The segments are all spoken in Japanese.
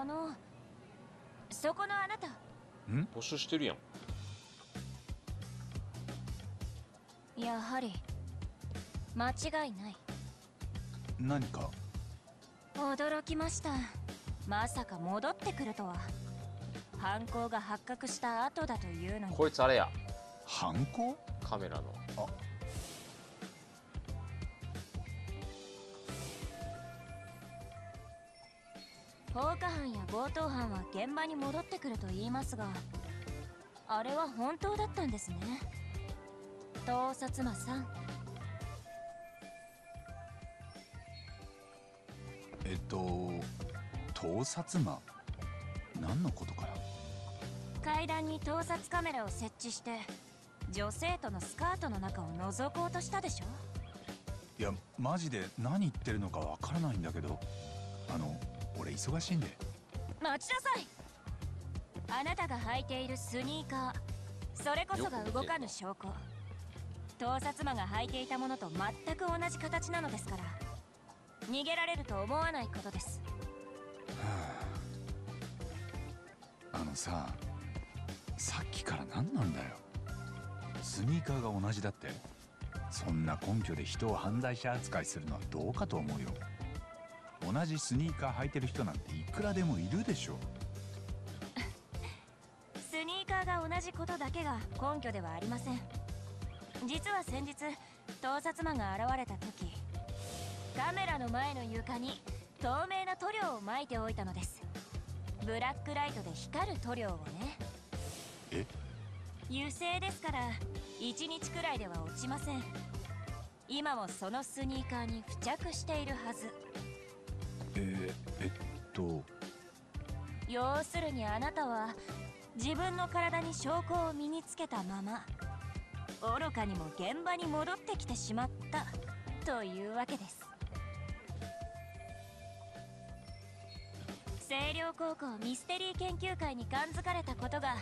あのそこのあなた。募集してるやん。やはり間違いない。何か？驚きました。まさか戻ってくるとは。犯行が発覚した後だというのに。こいつあれや。犯行？カメラの。放強盗犯は現場に戻ってくると言いますがあれは本当だったんですね。盗撮魔さん。えっと盗撮魔？何のことかな階段に盗撮カメラを設置して女性とのスカートの中を覗こうとしたでしょ？いやマジで何言ってるのかわからないんだけどあの俺忙しいんで待ちなさい。あなたが履いているスニーカーそれこそが動かぬ証拠。盗撮魔が履いていたものと全く同じ形なのですから。逃げられると思わないことです。あのささっきから何なんだよ。スニーカーが同じだって。そんな根拠で人を犯罪者扱いするのはどうかと思うよ。同じスニーカー履いてる人なんていくらでもいるでしょ スニーカーが同じことだけが根拠ではありません。実は先日盗撮魔が現れた時カメラの前の床に透明な塗料を撒いておいたのです。ブラックライトで光る塗料をね。え？油性ですから1日くらいでは落ちません。今もそのスニーカーに付着しているはずと。要するにあなたは自分の体に証拠を身につけたまま愚かにも現場に戻ってきてしまったというわけです。星稜高校ミステリー研究会に感づかれたことが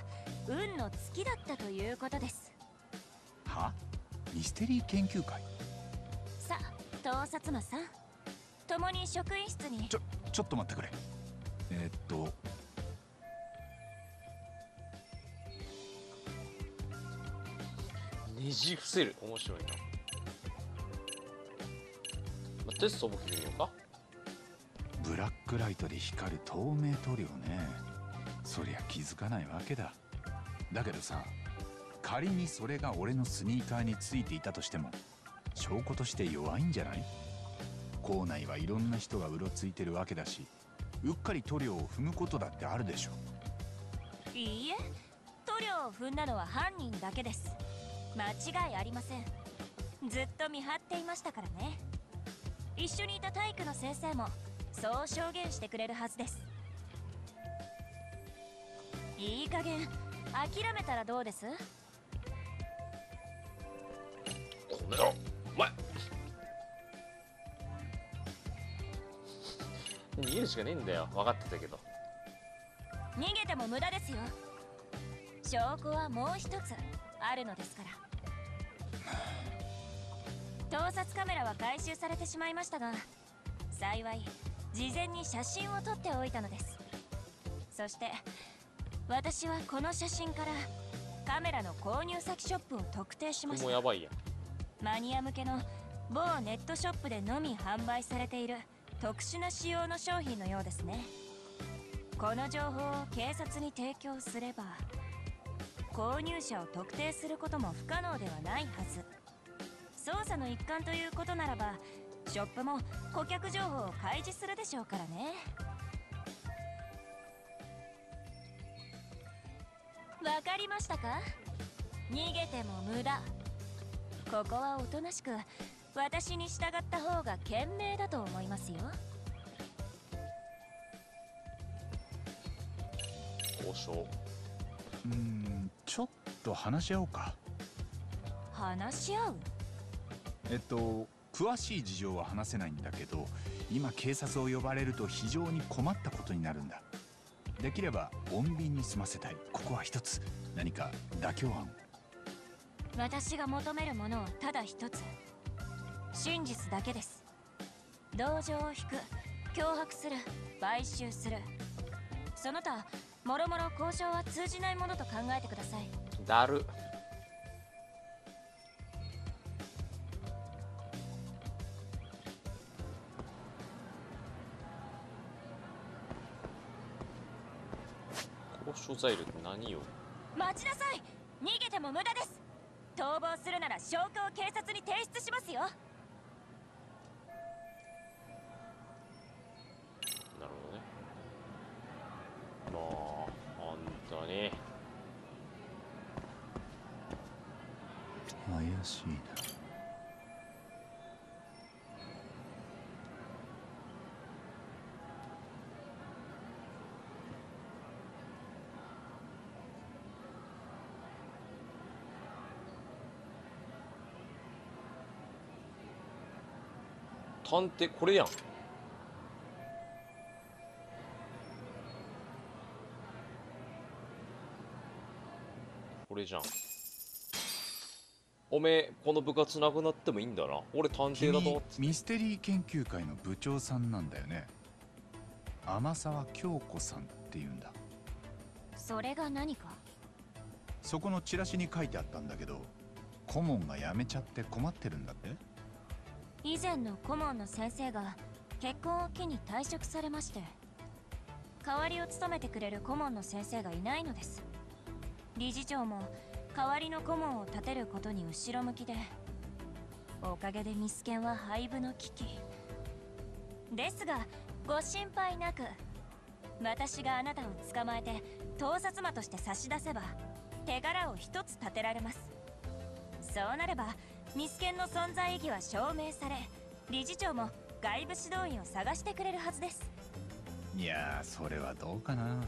運の尽きだったということです。は？ミステリー研究会？さあ盗撮魔さん。共に職員室にちょちょっと待ってくれ。えーっと。ねじ伏せる面白いな、まあ、テスト僕見ようか。ブラックライトで光る透明塗料ね。そりゃ気づかないわけだ。だけどさ仮にそれが俺のスニーカーについていたとしても証拠として弱いんじゃない？校内はいろんな人がうろついてるわけだしうっかり塗料を踏むことだってあるでしょ。いいえ塗料を踏んだのは犯人だけです。間違いありません。ずっと見張っていましたからね。一緒にいた体育の先生もそう証言してくれるはずです。いい加減諦めたらどうです？この野郎お前逃げるしかねえんだよ。分かってたけど。逃げても無駄ですよ。証拠はもう一つあるのですから。盗撮カメラは回収されてしまいましたが幸い事前に写真を撮っておいたのです。そして私はこの写真からカメラの購入先ショップを特定しました。もうやばいやん。マニア向けの某ネットショップでのみ販売されている特殊な仕様の商品のようですね。この情報を警察に提供すれば購入者を特定することも不可能ではないはず。捜査の一環ということならばショップも顧客情報を開示するでしょうからね。わかりましたか？逃げても無駄。ここはおとなしく私に従った方が賢明だと思いますよ。交渉。うーんちょっと話し合おうか。話し合う？えっと詳しい事情は話せないんだけど今警察を呼ばれると非常に困ったことになるんだ。できれば穏便に済ませたい。ここは一つ。何か妥協案。私が求めるものはただ一つ真実だけです。同情を引く脅迫する買収する。その他もろもろ交渉は通じないものと考えてください。だる。交渉材料って何よ？待ちなさい。逃げても無駄です。逃亡するなら証拠を警察に提出しますよしいな。探偵これやん。これじゃん。おめえこの部活なくなってもいいんだな。俺探偵だと思って君ミステリー研究会の部長さんなんだよね。天沢京子さんっていうんだ。それが何か？そこのチラシに書いてあったんだけど顧問が辞めちゃって困ってるんだって？以前の顧問の先生が結婚を機に退職されまして代わりを務めてくれる顧問の先生がいないのです。理事長も代わりの顧問を立てることに後ろ向きでおかげでミスケンは廃部の危機。ですがご心配なく私があなたを捕まえて盗撮魔として差し出せば手柄を一つ立てられます。そうなればミスケンの存在意義は証明され理事長も外部指導員を探してくれるはずです。いやーそれはどうかな。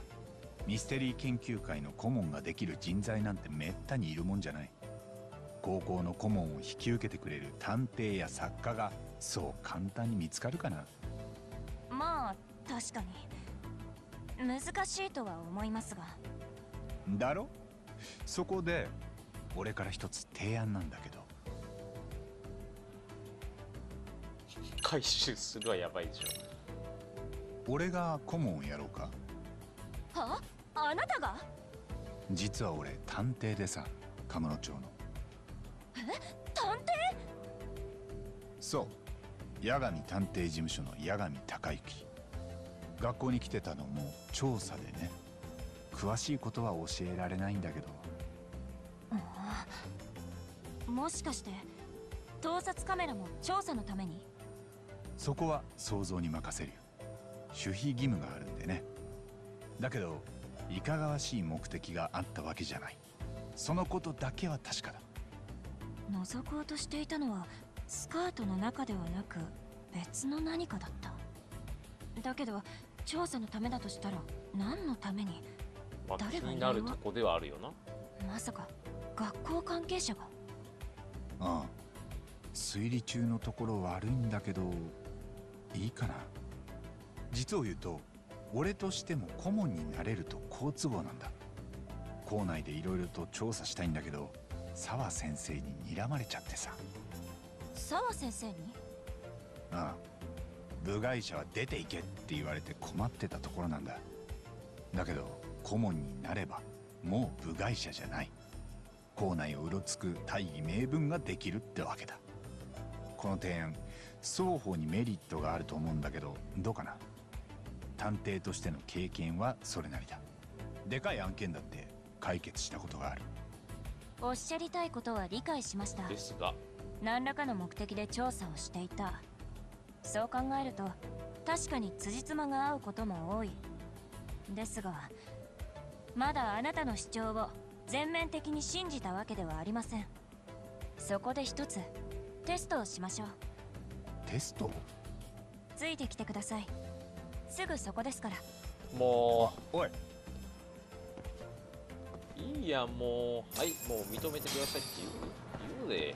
ミステリー研究会の顧問ができる人材なんてめったにいるもんじゃない。高校の顧問を引き受けてくれる探偵や作家がそう簡単に見つかるかな。まあ確かに。難しいとは思いますが。だろ？そこで俺から一つ提案なんだけど。回収するはやばいでしょ。俺が顧問をやろうか？はあ？なたが？実は俺探偵でさ鴨野町の。探偵？そう。八神探偵事務所の八神孝之。学校に来てたのも調査でね。詳しいことは教えられないんだけど。もしかして盗撮カメラも調査のために？そこは想像に任せるよ。守秘義務があるんでね。だけどいかがわしい目的があったわけじゃない。そのことだけは確かだ。覗こうとしていたのはスカートの中ではなく別の何かだった。だけど調査のためだとしたら何のために？誰がになるとこではあるよな。まさか学校関係者が？ああ。推理中のところ悪いんだけどいいかな？実を言うと俺としても顧問になれると好都合なんだ。校内でいろいろと調査したいんだけど澤先生に睨まれちゃってさ。澤先生に？ああ。部外者は出ていけって言われて困ってたところなんだ。だけど顧問になればもう部外者じゃない。校内をうろつく大義名分ができるってわけだ。この提案双方にメリットがあると思うんだけどどうかな？探偵としての経験はそれなりだ。でかい案件だって解決したことがある。おっしゃりたいことは理解しました。ですが。何らかの目的で調査をしていた。そう考えると確かに辻褄が合うことも多い。ですがまだあなたの主張を全面的に信じたわけではありません。そこで一つテストをしましょう。テスト？ついてきてくださいすぐそこですから。もおい。ういいやもう。はいもう認めてくださいって言う？言うで。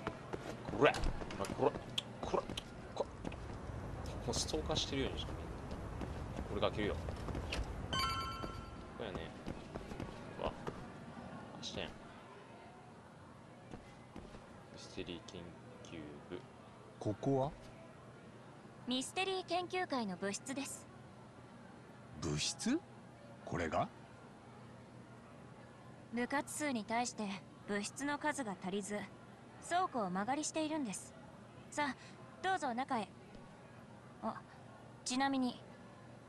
こら。まこらこらこもうストーカーしてるようにしか見えない。俺が開けるよ。ここやね。うわ。明日やん。ステリー研究部。ここは？ミステリー研究会の部室です部室これが？部活数に対して部室の数が足りず倉庫を間借りしているんです。さあどうぞ中へ。あちなみに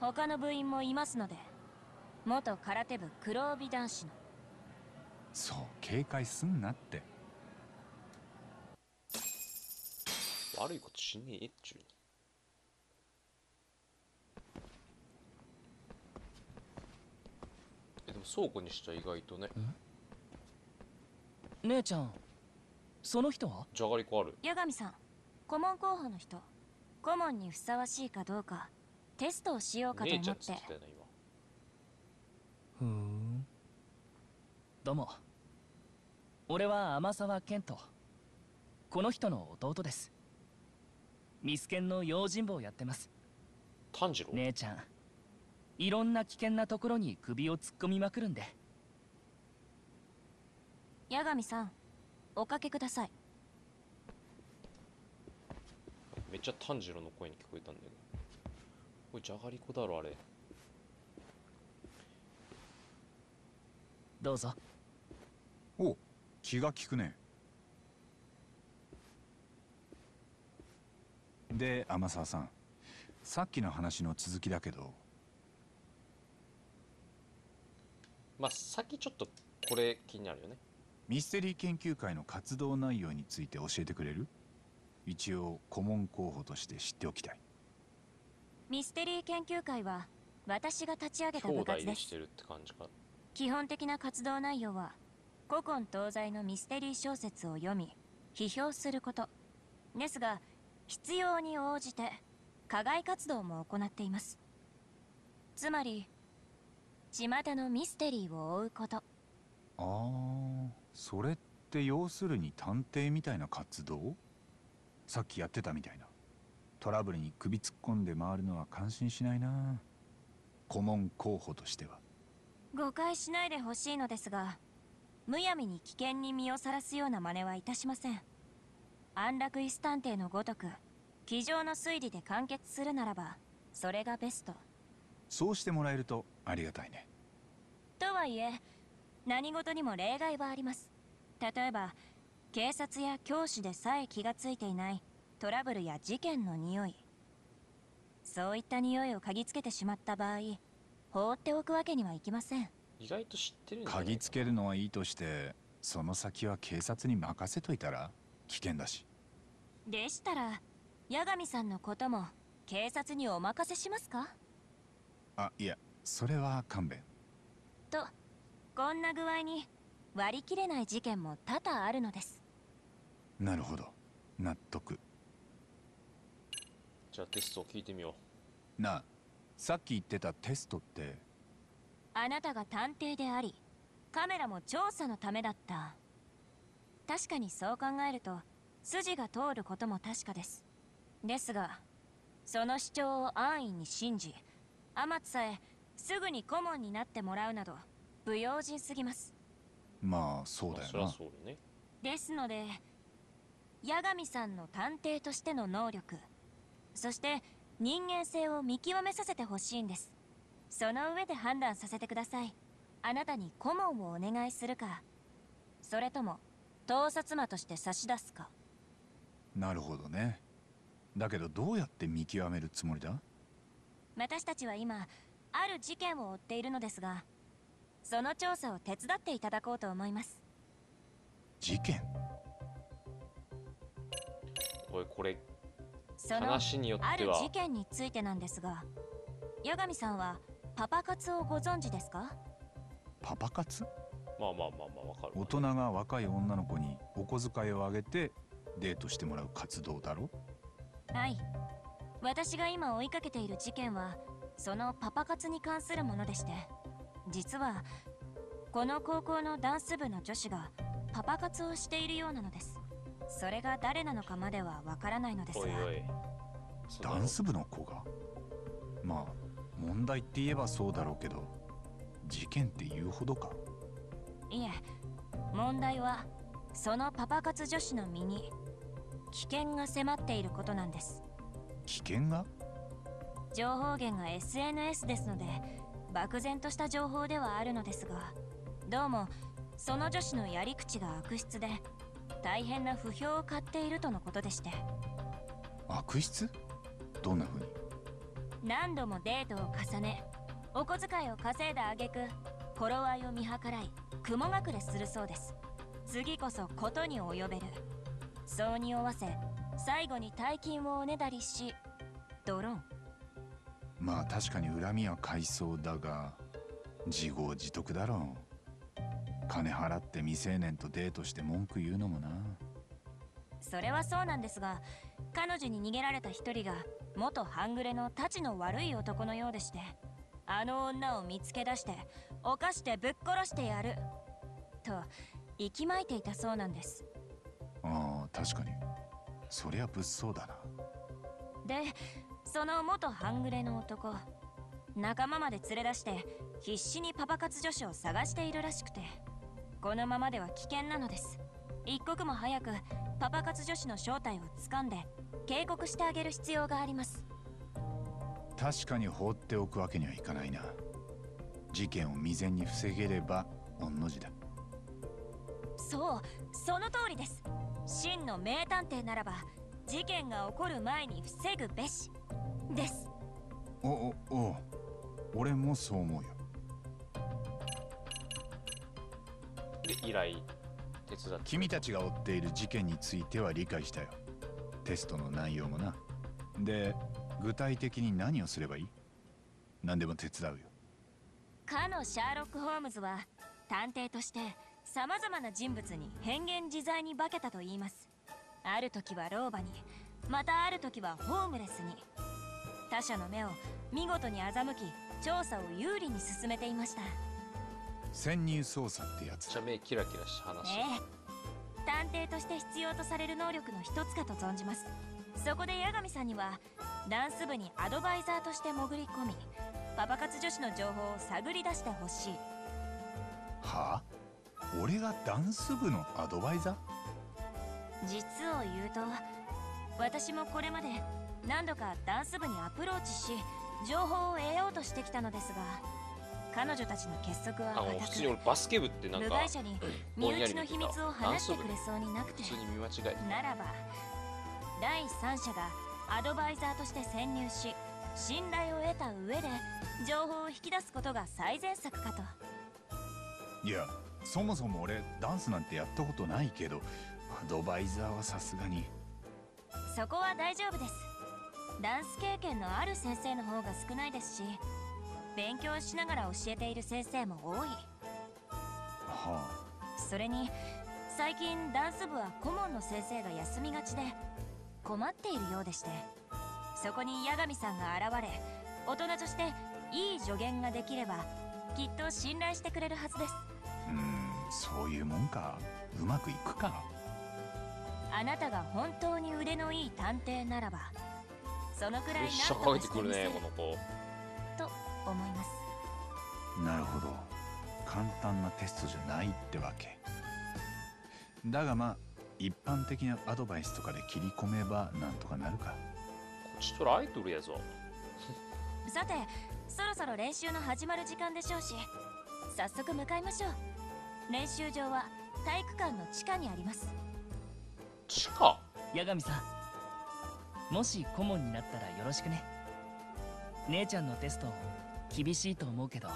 他の部員もいますので元空手部黒帯男子の。そう警戒すんなって。悪いことしねえっちゅうにえでも倉庫にしちゃ意外とね。姉ちゃんその人は？じゃがりこある。八神さん顧問候補の人。顧問にふさわしいかどうかテストをしようかと姉ちゃんっつっ思っててたよな今。ふーん。どうも。俺は天沢健人。この人の弟です。ミスケンの用心棒をやってます。炭治郎、姉ちゃんいろんな危険なところに首を突っ込みまくるんで。八神さんおかけください。めっちゃ炭治郎の声に聞こえたんだけど。これじゃがりこだろあれ。どうぞ。お気が利くね。で天沢さん。さっきの話の続きだけどまあ先ちょっとこれ気になるよね。ミステリー研究会の活動内容について教えてくれる？一応顧問候補として知っておきたい。ミステリー研究会は私が立ち上げた兄部活です。してるって感じか基本的な活動内容は古今東西のミステリー小説を読み批評すること。ですが必要に応じて課外活動も行っています。つまり巷のミステリーを追うこと。ああそれって要するに探偵みたいな活動？さっきやってたみたいな。トラブルに首突っ込んで回るのは感心しないな。顧問候補としては。誤解しないでほしいのですがむやみに危険に身をさらすような真似はいたしません。安楽椅子探偵のごとく机上の推理で完結するならばそれがベストそうしてもらえるとありがたいね。とはいえ何事にも例外はあります。例えば警察や教師でさえ気がついていないトラブルや事件の匂い。そういった匂いを嗅ぎつけてしまった場合放っておくわけにはいきません。意外と知ってる嗅ぎつけるのはいいとしてその先は警察に任せといたら危険だし。でしたら八神さんのことも警察にお任せしますか？あいやそれは勘弁。とこんな具合に割り切れない事件も多々あるのです。なるほど。納得。じゃあテストを聞いてみよなあさっき言ってたテストって？あなたが探偵でありカメラも調査のためだった。確かにそう考えると筋が通ることも確かです。ですがその主張を安易に信じ天津さえすぐに顧問になってもらうなど不用心すぎます。まあそううだよな。まあそりゃそうだよね。ですので八神さんの探偵としての能力そして人間性を見極めさせてほしいんです。その上で判断させてください。あなたに顧問をお願いするかそれとも盗撮魔として差し出すか。なるほどね。だけどどうやって見極めるつもりだ？私たちは今ある事件を追っているのですがその調査を手伝っていただこうと思います。事件？おいこれその話によあっては。る事件についてなんですが八神さんはパパ活をご存知ですか？パパ活？まあまあまあまあわかる。大人が若い女の子にお小遣いをあげてデートしてもらう活動だろ？はい私が今追いかけている事件はそのパパ活に関するものでして。実はこの高校のダンス部の女子がパパ活をしているようなのです。それが誰なのかまではわからないのですが。ダンス部の子が？まあ問題って言えばそうだろうけど事件って言うほどか。いえ問題はそのパパ活女子の身に危険が迫っていることなんです危険が？情報源が SNS ですので漠然とした情報ではあるのですがどうもその女子のやり口が悪質で大変な不評を買っているとのことでして。悪質？どんな風に？何度もデートを重ねお小遣いを稼いだ挙句頃合いを見計らい雲隠れするそうです。次こそことに及べる。そうにおわせ最後に大金をおねだりしドロン。まあ確かに恨みは買いそうだが自業自得だろう。金払って未成年とデートして文句言うのもな。それはそうなんですが彼女に逃げられた一人が元半グレのたちの悪い男のようでしてあの女を見つけ出して犯してぶっ殺してやると息巻いていたそうなんです。ああ確かにそりゃ物騒だな。でその元半グレの男仲間まで連れ出して必死にパパ活女子を探しているらしくてこのままでは危険なのです。一刻も早くパパ活女子の正体を掴んで警告してあげる必要があります。確かに放っておくわけにはいかないな。事件を未然に防げれば御の字だ。そうその通りです真の名探偵ならば事件が起こる前に防ぐべし。です。おおお俺もそう思うよ。で依頼手伝って。君たちが追っている事件については理解したよ。テストの内容もな。で具体的に何をすればいい？何でも手伝うよ。かのシャーロック・ホームズは探偵として様々な人物に変幻自在に化けたと言います。ある時は老婆にまたある時はホームレスに。他者の目を見事に欺き調査を有利に進めていました。潜入捜査ってやつ。だめっちゃ目キラキラした話、ええ。探偵として必要とされる能力の一つかと存じます。そこで八神さんにはダンス部にアドバイザーとして潜り込みパパ活女子の情報を探り出してほしい。はあ？俺がダンス部のアドバイザー？実を言うと私もこれまで何度かダンス部にアプローチし情報を得ようとしてきたのですが彼女たちの結束はあの普固通に俺バスケ部ってなんく部か外者に身内の秘密を話してくれそうになくて普通に見間違えたならば第三者がアドバイザーとして潜入し信頼を得た上で情報を引き出すことが最善策かと。いやそもそも俺ダンスなんてやったことないけどアドバイザーはさすがに。そこは大丈夫です。ダンス経験のある先生の方が少ないですし勉強しながら教えている先生も多い。はそれに最近ダンス部は顧問の先生が休みがちで困っているようでしてそこに八神さんが現れ大人としていい助言ができればきっと信頼してくれるはずです。あうーんそういうもんか。うまくいくか。あなたが本当に腕のいい探偵ならばそのくらいプレッシャー何とかかけてくるしてみせるねこの子と思います。なるほど。簡単なテストじゃないってわけ。だがまあ一般的なアドバイスとかで切り込めばなんとかなるか。こっちとらアイドルやぞ。さてそろそろ練習の始まる時間でしょうし早速向かいましょう練習場は体育館の地下にあります。地下？八神さんもし顧問になったらよろしくね。姉ちゃんのテスト厳しいと思うけど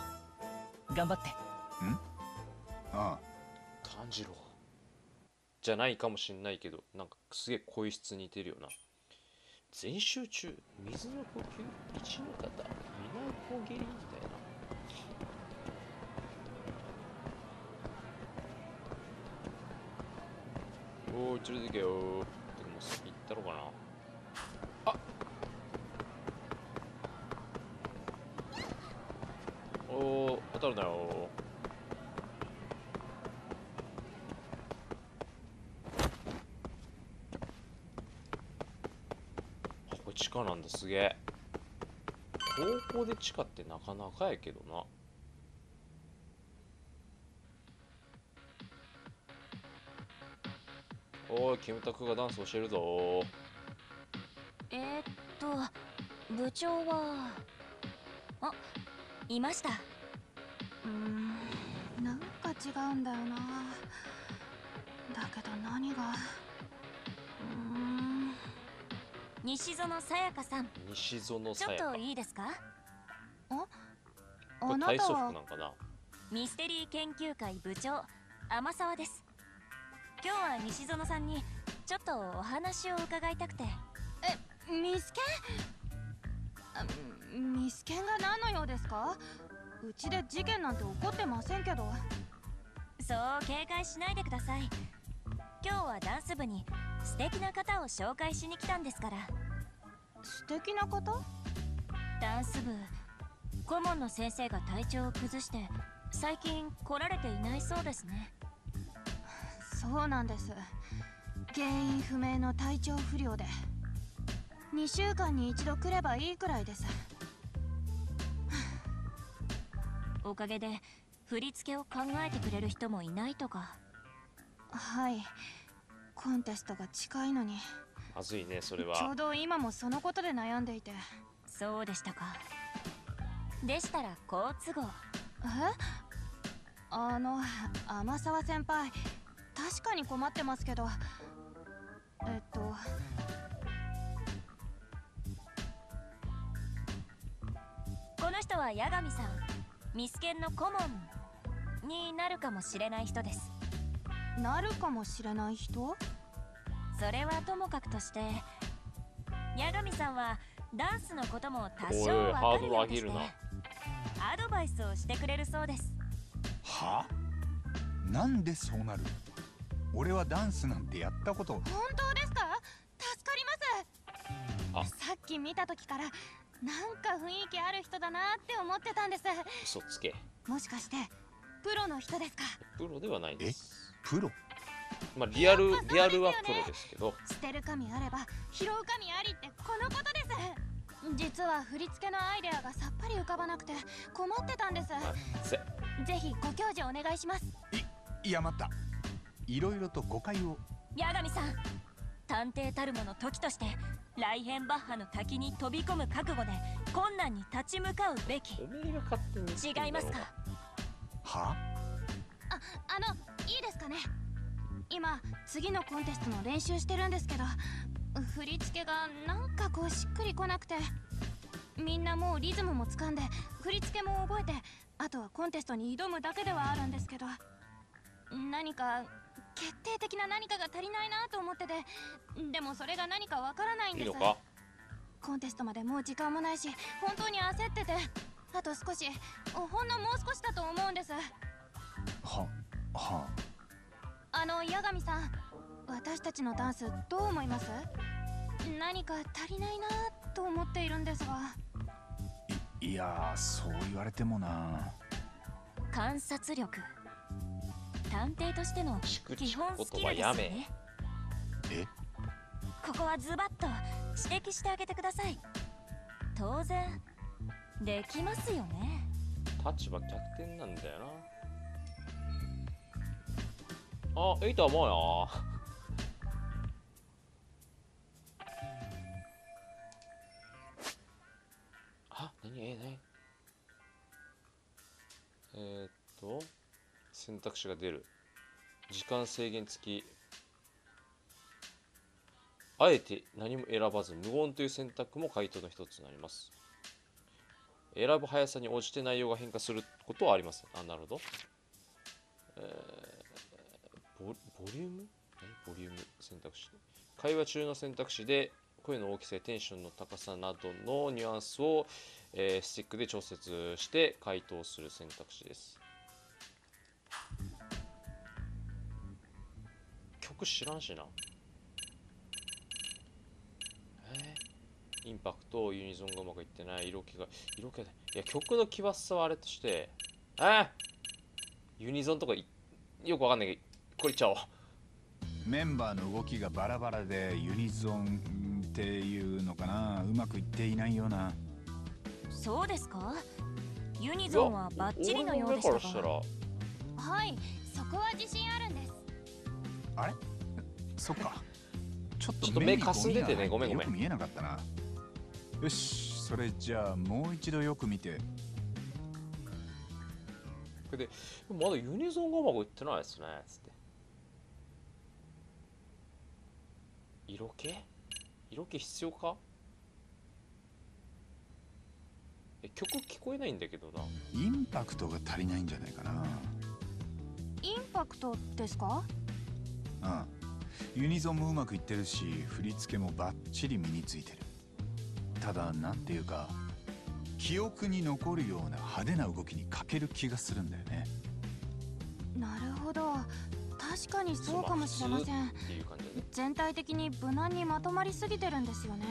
頑張って。ああ。炭治郎。じゃないかもしんないけどなんかすげえ声質似てるよな。全集中水の呼吸？一の方皆小下痢みたいなおー連れてけよー。てかもう先行ったろうかな。あおー当たるなよあこ地下なんだすげえ。高校で地下ってなかなかやけどな。いキムタクがダンス教えるぞ。えー、っと部長はあいました。うーんなんか違うんだよな。だけど何が？うーん西園さやかさん。西園ちょっさやかといいですか？こあなたは？なんかな？ミステリー研究会部長天沢です。今日は西園さんにちょっとお話を伺いたくて。ミスケン？あミスケンが何の用ですか？うちで事件なんて起こってませんけど。そう警戒しないでください。今日はダンス部に素敵な方を紹介しに来たんですから。素敵な方？ダンス部顧問の先生が体調を崩して最近来られていないそうですね。そうなんです原因不明の体調不良で。2週間に一度来ればいいくらいです。おかげで振り付けを考えてくれる人もいないとか。はい。コンテストが近いのに。まずいねそれちょはうど今もそのことで悩んでいて。そうでしたか。でしたら好都合。え？あの天沢先輩。確かに困ってますけどえっと。この人は八神さん。ミスケンの顧問。になるかもしれない人です。なるかもしれない人？それはともかくとして八神さんはダンスのことも多少かるようでアドバイスをしてくれるそうです。は？なんでそうなる？俺はダンスなんてやったこと。本当ですか？助かりあます。さっき見た時からなんか雰囲気ある人だなって思ってたんです。嘘つけ。もしかしてプロの人ですか？プロではないです。プロ？まあリアルね。リアルはプロですけど。捨てる神あれば拾う神ありってこのことです。実は振り付けのアイデアがさっぱり浮かばなくて困ってたんです。ぜひご教授お願いします。いやまたいろいろと誤解を。八神さん探偵たるもの時としてライヘンバッハの滝に飛び込む覚悟で困難に立ち向かうべき。おめえが勝手に言ってんだろ。違いますかは？ああのいいですかね。今次のコンテストの練習してるんですけど振り付けがなんかこうしっくりこなくてみんなもうリズムも掴んで振り付けも覚えてあとはコンテストに挑むだけではあるんですけど何か決定的な何かが足りないなと思っててでもそれが何かわからないんです。いいのか？コンテストまでもう時間もないし本当に焦っててあと少しほんのもう少しだと思うんです。ははあ。の八神さん私たちのダンスどう思います？何か足りないなと思っているんですが。いいやそう言われてもな観察力探偵としての基本スキルですよねえ？ここはズバッと指摘してあげてください。当然できますよね。立場逆転なんだよな。あいいと思うよあ何？え何？えー、っと選択肢が出る。時間制限付き。あえて何も選ばず無言という選択も回答の一つになります。選ぶ速さに応じて内容が変化することはありますあなるほど、えーボリューム？ボリューム選択肢。会話中の選択肢で声の大きさやテンションの高さなどのニュアンスを、えースティックで調節して回答する選択肢です。曲知らんしな。えー？インパクトユニゾンがうまくいってない色気が色気だい。や曲の奇抜さはあれとしてえー？ユニゾンとかいよくわかんないけどこれいっちゃおう。メンバーの動きがバラバラでユニゾンっていうのかな？うまくいっていないような。そうですか？ユニゾンはバッチリのようでしたが。はい。そこは自信あるんあれ？そっか。ちょっと目かすんでてね。ごめんごめん。よく見えなかったな。よし。それじゃあもう一度よく見て。でまだユニゾンガマゴ言ってないですね。つって。色気？色気必要か？え曲聞こえないんだけどな。インパクトが足りないんじゃないかな。インパクトですか？うん。ユニゾンもうまくいってるし振り付けもバッチリ身についてる。ただなんていうか記憶に残るような派手な動きに欠ける気がするんだよね。なるほど。確かにそうかもしれません。全体的に無難にまとまりすぎてるんですよね。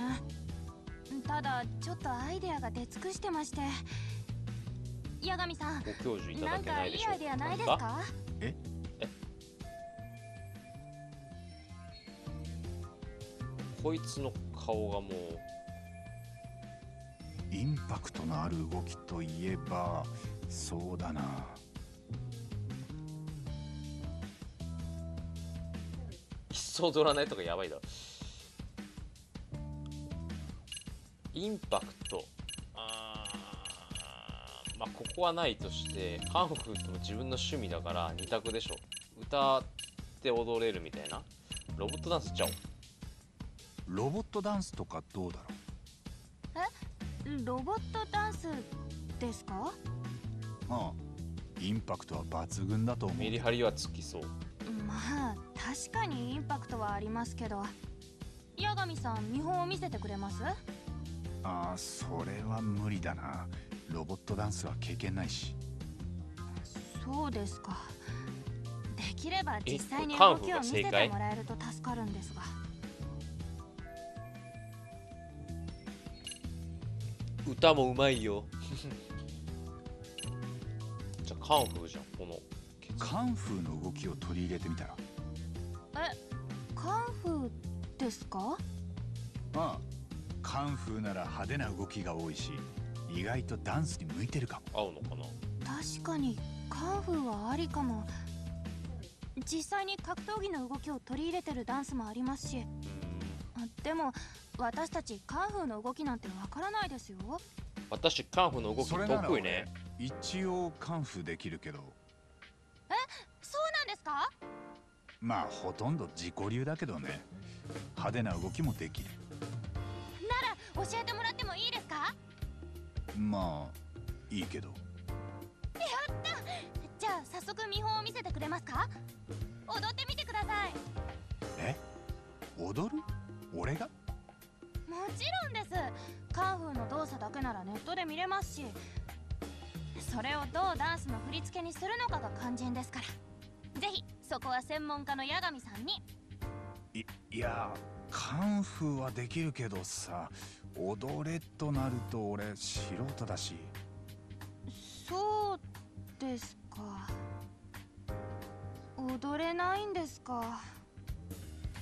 ただちょっとアイデアが出尽くしてまして。八神さんなんかいいアイデアないです何か？こいつの顔がもうインパクトのある動きといえばそうだな。一層踊らないとかやばいだろ。インパクト。あーまあここはないとしてカンフーとも自分の趣味だから二択でしょ。歌って踊れるみたいな。ロボットダンスちゃおうロボットダンスとかどうだろロボットダンスですか？うああインパクトは抜群だと思う。メリハリはつきそう。まあ確かにインパクトはありますけど。八神さん見本を見せてくれます？ああそれは無理だな。ロボットダンスは経験ないし。そうですか。できれば実際に動きを見せてもらえると助かるんですが歌もうまいよ。じゃあカンフーじゃんこの。カンフーの動きを取り入れてみたら？カンフーですか？ああカンフーなら派手な動きが多いし意外とダンスに向いてるかも。合うのかな？確かにカンフーはありかも。実際に格闘技の動きを取り入れてるダンスもありますし。でも私たちカンフーの動きなんてわからないですよ。私カンフーの動き得意ね。俺一応カンフーできるけど。そうなんですか？まあほとんど自己流だけどね。派手な動きもできる。なら教えてもらってもいいですか？まあいいけど。じゃあ早速見本を見せてくれますか？踊ってみてください。え？踊る？俺が？動作だけならネットで見れますしそれをどうダンスの振り付けにするのかが肝心ですから。ぜひそこは専門家の八神さんに。いいやカンフーはできるけどさ踊れとなると俺素人だし。そうですか。踊れないんですか。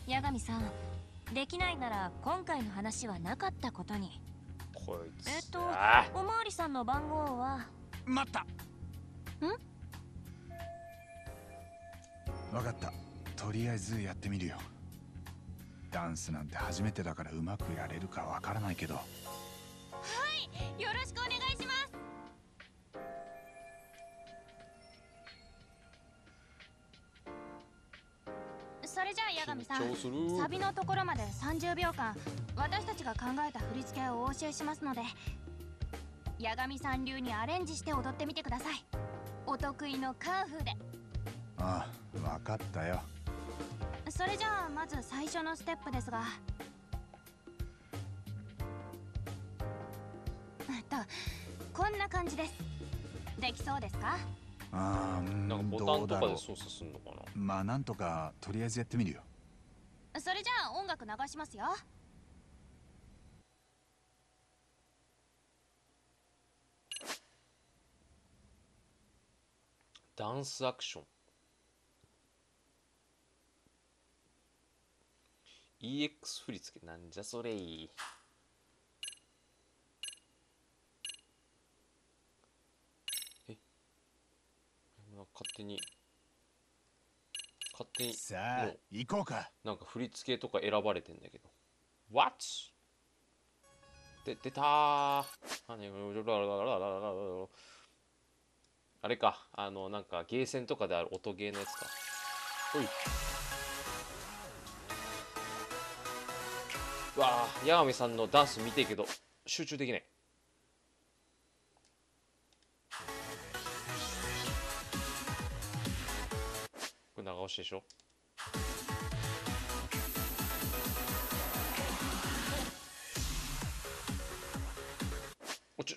八神さんできないなら今回の話はなかったことにこいつ。えっとあおまわりさんの番号は？待ったわかった。とりあえずやってみるよ。ダンスなんて初めてだからうまくやれるかわからないけど。よろしくお願いしますそれじゃあ八神さんサビのところまで30秒間私たちが考えた振り付けをお教えしますので八神さん流にアレンジして踊ってみてください。お得意のカンフーで。ああわかったよ。それじゃあまず最初のステップですが。えっとこんな感じです。できそうですか？あなんかボタンとどうだろう。かで操作するのかな？まあなんとかとりあえずやってみるよ。それじゃあ音楽流しますよ。ダンスアクション。EX 振り付けなんじゃそれ。い勝手に。勝手に。さあ行こうか。なんか振り付けとか選ばれてんだけど。What? で出たー。あれか。あのなんかゲーセンとかである音ゲーのやつか。おい。うわー。八神さんのダンス見てるけど集中できない長押しでしょ？おちょ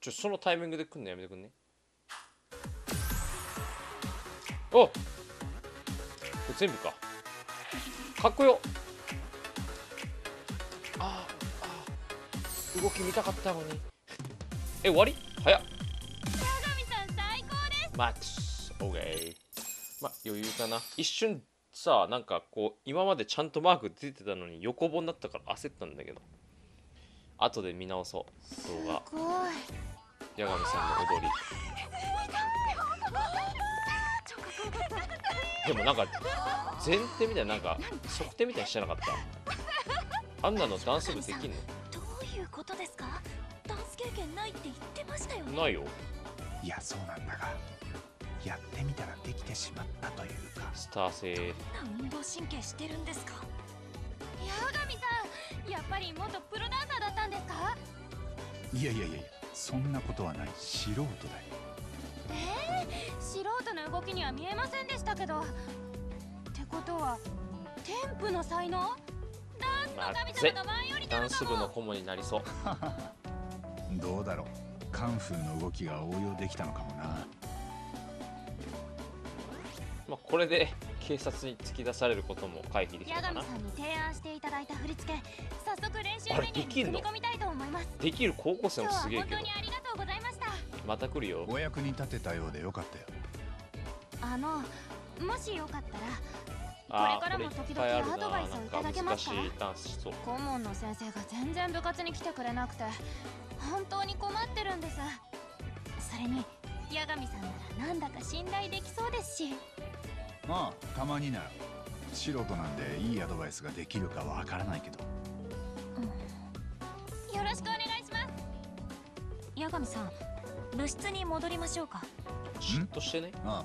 ちょそのタイミングで来んのやめてくんね？おこれ全部か。かっこよ。あーあー。動き見たかったのに。え終わり？早っ。マックス OK まあ余裕かな。一瞬さなんかこう今までちゃんとマーク出てたのに横棒になったから焦ったんだけど。後で見直そう動画。すごい八神さんの踊り。でもなんか前手みたいななんか側手みたいにしてなかった？あんなのダンス部できんの？どういうことですか？ダンス経験ないって言ってましたよね。ないよ。いやそうなんだがやってみたらできてしまったというか。スター性どんな運動神経してるんですか？八神さんやっぱり元プロダンサーだったんですか？いやいやいやそんなことはない素人だよ。えー、素人の動きには見えませんでしたけど。ってことはテンプの才能？ダンスの神様の前よりなダンス部の顧問になりそう。どうだろう。カンフーの動きが応用できたのかもなまあこれで警察に突き出されることも回避できた八かな。神さんに提案していただいた振り付け早速練習メニューに組み込みたいと思います。できる高校生もすげえけど。本当にありがとうございました。また来るよ。お役に立てたようでよかったよ。あのもしよかったらこれからも時々アドバイスをいただけますか？顧問の先生が全然部活に来てくれなくて本当に困ってるんです。それに八神さんならなんだか信頼できそうですしまあたまにな。ら素人なんでいいアドバイスができるかわからないけど。よろしくお願いします。八神さん部室に戻りましょうか。嫉妬してね。あ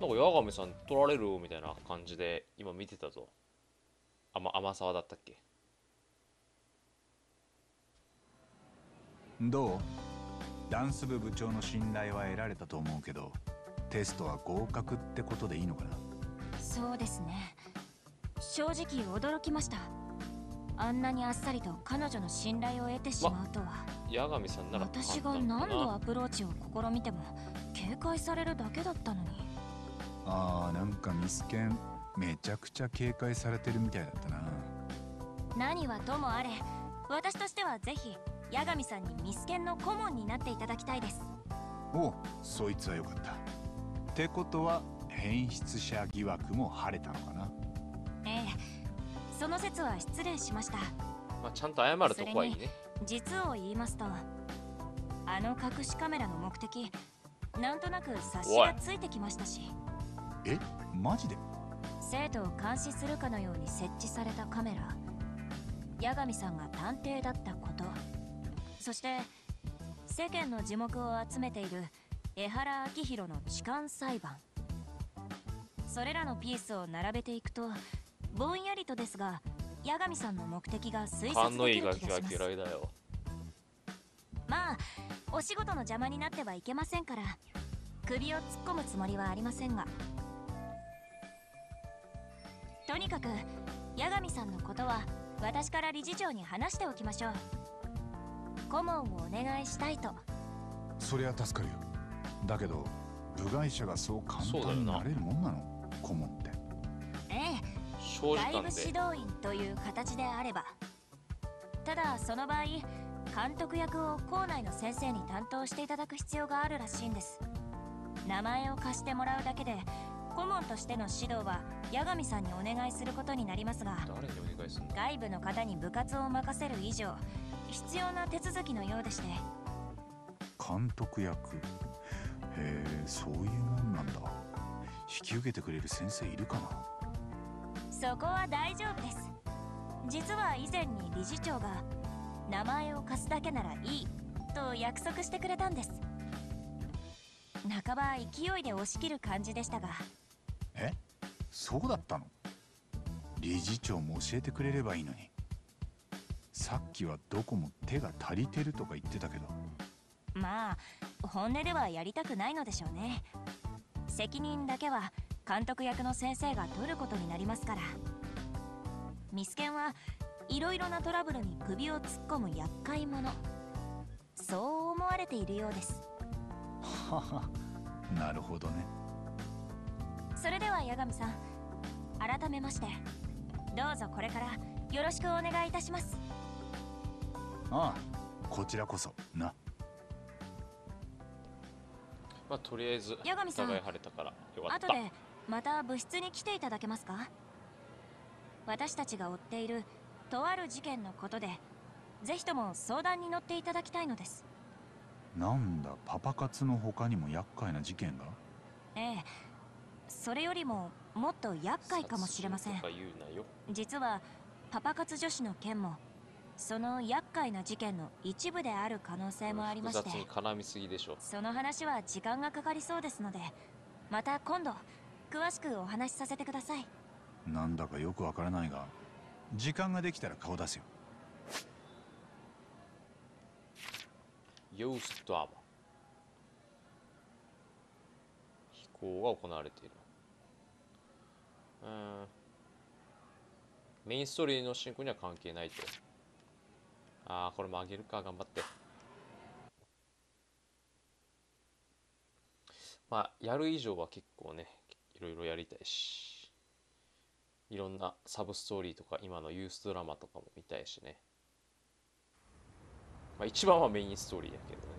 なんか八神さん取られるみたいな感じで今見てたぞ。あま天沢だったっけ？どう？ダンス部部長の信頼は得られたと思うけどテストは合格ってことでいいのかな？そうですね。正直驚きました。あんなにあっさりと彼女の信頼を得てしまうとは。八神さんなら私が何度アプローチを試みても警戒されるだけだったのに。あーなんかミスケンめちゃくちゃ警戒されてるみたいだったな。何はともあれ私としてはぜひ八神さんにミスケンの顧問になっていただきたいです。おそいつはよかったってことは変質者疑惑も晴れたのかな。ええその説は失礼しました。まあ、ちゃんと謝るとこはいいね。実を言いますとあの隠しカメラの目的なんとなく察しがついてきましたし。えマジで？生徒を監視するかのように設置されたカメラ。八神さんが探偵だったこと。そして世間の耳目を集めている江原明宏の痴漢裁判。それらのピースを並べていくとぼんやりとですが八神さんの目的が推勘察できるのいいガキは気がします。嫌いだよ。まあお仕事の邪魔になってはいけませんから首を突っ込むつもりはありませんが。とにかく八神さんのことは私から理事長に話しておきましょう。顧問をお願いしたいと。そりゃ助かるよだけど部外者がそう簡単にな。れるもんなの？顧問って。ええ。外部指で導員という形であれば。ただその場合監督役を校内の先生に担当していただく必要があるらしいんです。名前を貸してもらうだけで顧問としての指導は八神さんにお願いすることになりますが誰にお願いするの？外部の方に部活を任せる以上必要な手続きのようでして監督役へえそういうもんなんだ。引き受けてくれる先生いるかな？そこは大丈夫です。実は以前に理事長が名前を貸すだけならいいと約束してくれたんです。半ば勢いで押し切る感じでしたが。え？そうだったの？理事長も教えてくれればいいのに。さっきはどこも手が足りてるとか言ってたけど。まあ本音ではやりたくないのでしょうね。責任だけは監督役の先生が取ることになりますから。ミスケンはいろいろなトラブルに首を突っ込む厄介者。そう思われているようです。は はなるほどね。それでは八神さん改めましてどうぞこれからよろしくお願いいたします。ああこちらこそ。なまあとりあえずお八神さん。互い晴れたからよかった。後でまた部室に来ていただけますか？私たちが追っているとある事件のことでぜひとも相談に乗っていただきたいのです。なんだパパ活の他にも厄介な事件が？ええ。それよりももっと厄介かもしれません。実はパパ活女子の件もその厄介な事件の一部である可能性もありまして複雑に絡みすぎでしょ。その話は時間がかかりそうですのでまた今度詳しくお話しさせてください。なんだかよくわからないが時間ができたら顔出すよ。ヨーストアマ。飛行が行われている。うん。メインストーリーの進行には関係ないとああこれもあげるか頑張って。まあやる以上は結構ねいろいろやりたいし。いろんなサブストーリーとか今のユースドラマとかも見たいしね。まあ一番はメインストーリーやけどね。